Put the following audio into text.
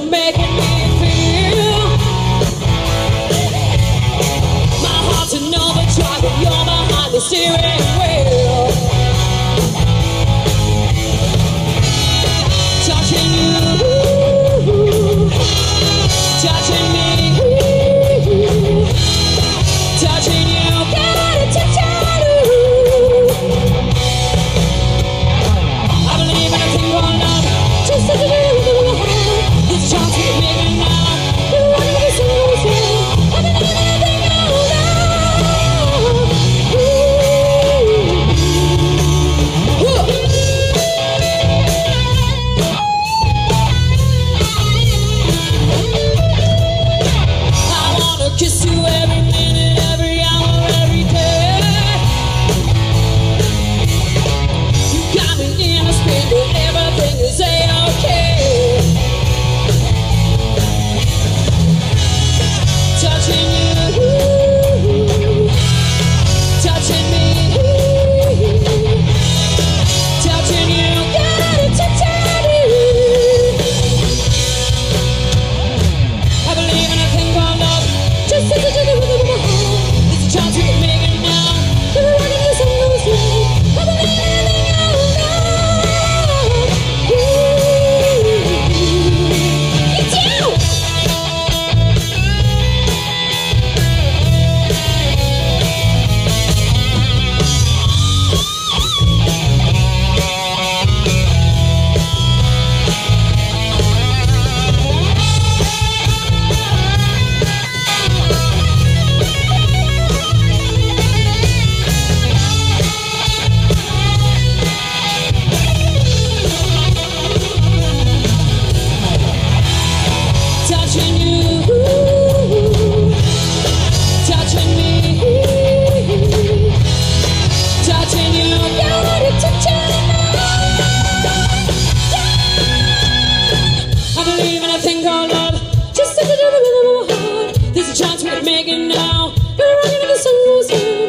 you're making me feel. My heart's overdrive when you're behind the steering. Sous-titrage